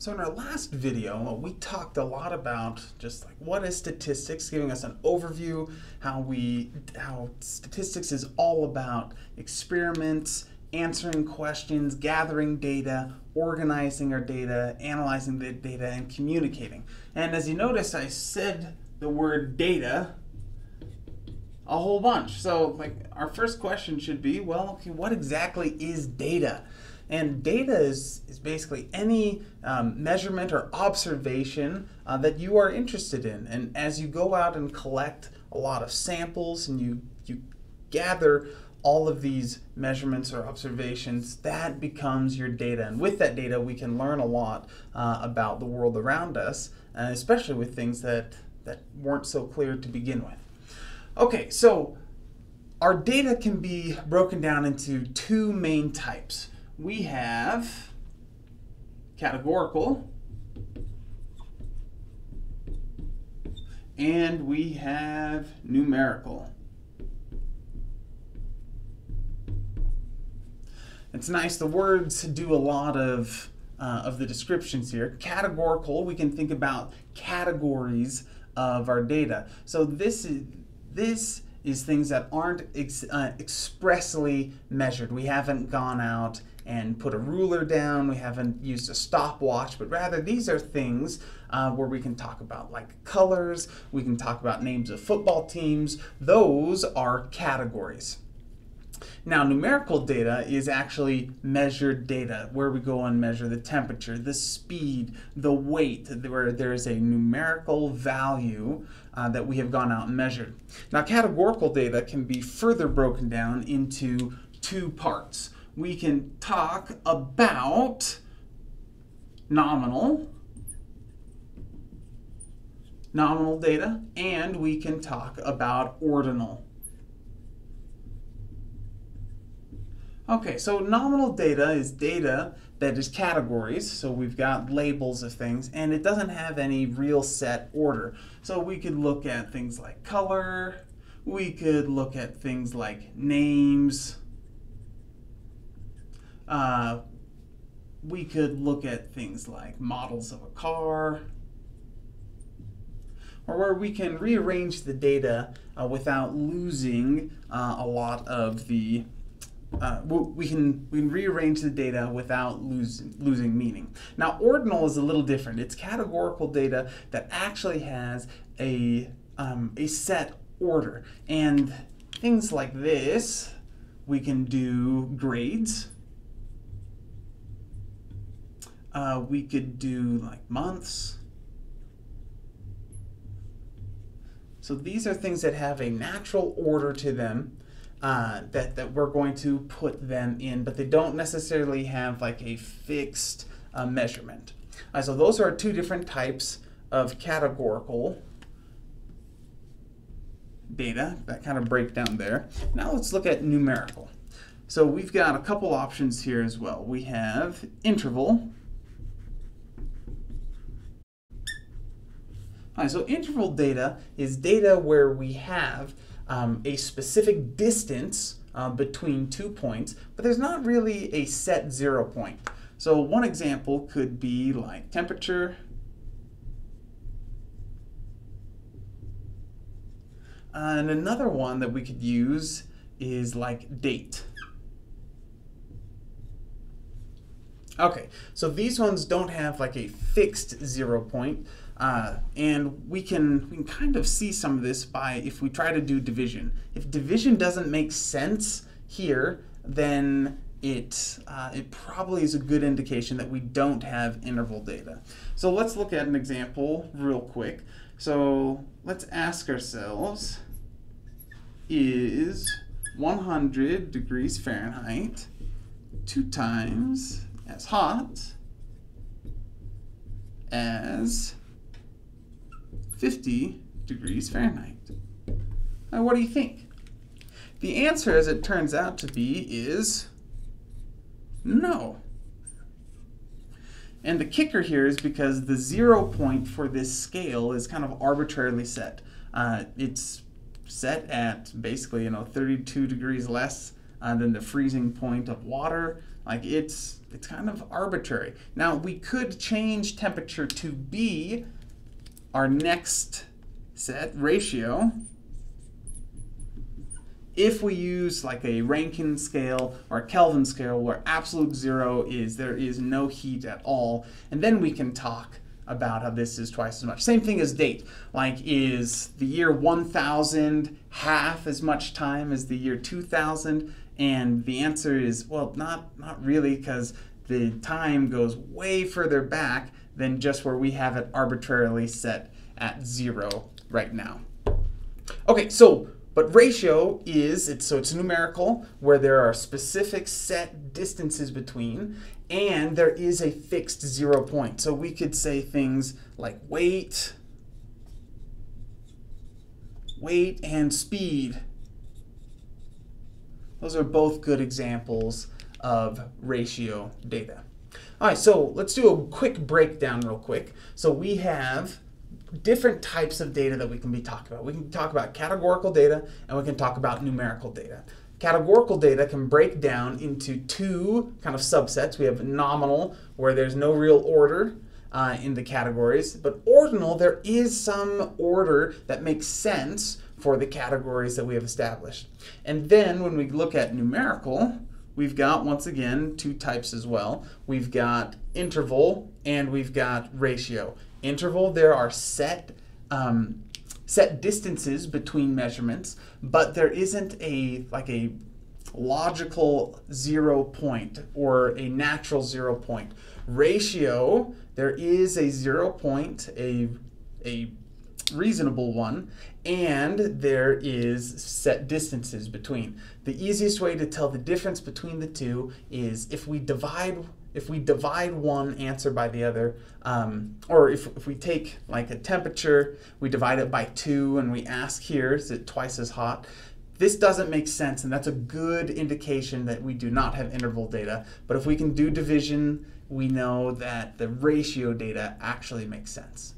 So in our last video, uh, we talked a lot about just like what is statistics, giving us an overview, how we how statistics is all about experiments, answering questions, gathering data, organizing our data, analyzing the data, and communicating. And as you noticed, I said the word data a whole bunch. So like our first question should be, well, okay, what exactly is data? And data is, is basically any um, measurement or observation uh, that you are interested in. And as you go out and collect a lot of samples and you, you gather all of these measurements or observations, that becomes your data. And with that data, we can learn a lot uh, about the world around us, and especially with things that, that weren't so clear to begin with. Okay, so our data can be broken down into two main types we have categorical and we have numerical. It's nice, the words do a lot of, uh, of the descriptions here. Categorical, we can think about categories of our data. So this is, this is things that aren't ex uh, expressly measured. We haven't gone out and put a ruler down. We haven't used a stopwatch, but rather these are things uh, where we can talk about like colors, we can talk about names of football teams. Those are categories. Now, numerical data is actually measured data, where we go and measure the temperature, the speed, the weight, where there is a numerical value uh, that we have gone out and measured. Now, categorical data can be further broken down into two parts we can talk about nominal, nominal data, and we can talk about ordinal. Okay, so nominal data is data that is categories, so we've got labels of things, and it doesn't have any real set order. So we could look at things like color, we could look at things like names, uh, we could look at things like models of a car, or where we can rearrange the data uh, without losing uh, a lot of the uh, we can we can rearrange the data without losing losing meaning. Now, ordinal is a little different. It's categorical data that actually has a um, a set order, and things like this we can do grades uh, we could do like months. So these are things that have a natural order to them uh, that, that we're going to put them in, but they don't necessarily have like a fixed uh, measurement. Uh, so those are two different types of categorical data, that kind of breakdown there. Now let's look at numerical. So we've got a couple options here as well. We have interval, Right, so interval data is data where we have um, a specific distance uh, between two points, but there's not really a set zero point. So one example could be like temperature, and another one that we could use is like date. Okay, so these ones don't have like a fixed zero point, uh, and we can, we can kind of see some of this by if we try to do division. If division doesn't make sense here, then it, uh, it probably is a good indication that we don't have interval data. So let's look at an example real quick. So let's ask ourselves, is 100 degrees Fahrenheit two times as hot as 50 degrees Fahrenheit. Now, what do you think? The answer, as it turns out to be, is no. And the kicker here is because the zero point for this scale is kind of arbitrarily set. Uh, it's set at basically, you know, 32 degrees less uh, than the freezing point of water, Like it's it's kind of arbitrary. Now we could change temperature to be our next set ratio if we use like a Rankine scale or a Kelvin scale where absolute zero is there is no heat at all, and then we can talk about how this is twice as much. Same thing as date. Like, is the year 1000 half as much time as the year 2000? And the answer is, well, not, not really, because the time goes way further back than just where we have it arbitrarily set at zero right now. Okay, so but ratio is it's so it's numerical where there are specific set distances between and there is a fixed zero point. So we could say things like weight, weight and speed. Those are both good examples of ratio data. All right, so let's do a quick breakdown real quick. So we have different types of data that we can be talking about. We can talk about categorical data and we can talk about numerical data. Categorical data can break down into two kind of subsets. We have nominal, where there's no real order uh, in the categories, but ordinal, there is some order that makes sense for the categories that we have established. And then when we look at numerical, we've got, once again, two types as well. We've got interval and we've got ratio. Interval, there are set um, set distances between measurements, but there isn't a like a logical zero point or a natural zero point. Ratio, there is a zero point, a, a reasonable one, and there is set distances between. The easiest way to tell the difference between the two is if we divide if we divide one answer by the other, um, or if, if we take like a temperature, we divide it by two and we ask here, is it twice as hot? This doesn't make sense and that's a good indication that we do not have interval data. But if we can do division, we know that the ratio data actually makes sense.